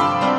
Thank